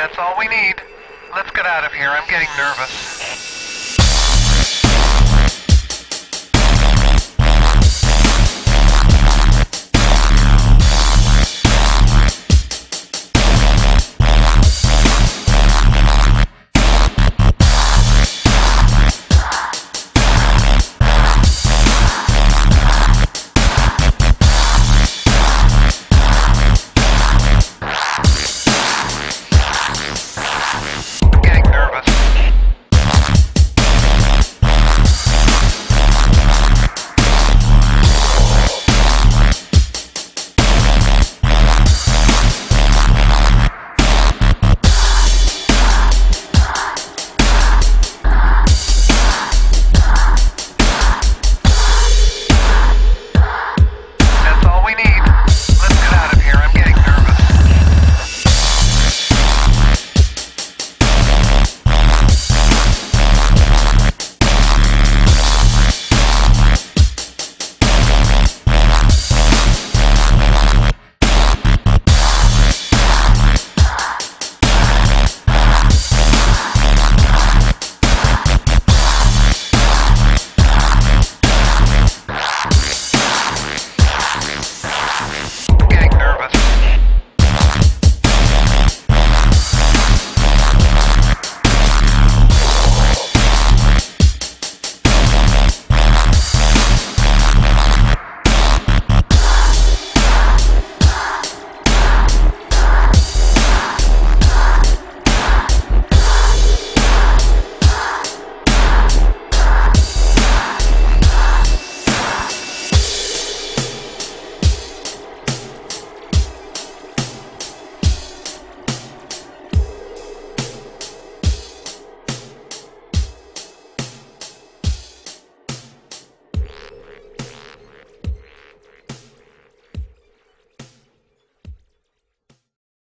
That's all we need. Let's get out of here. I'm getting nervous.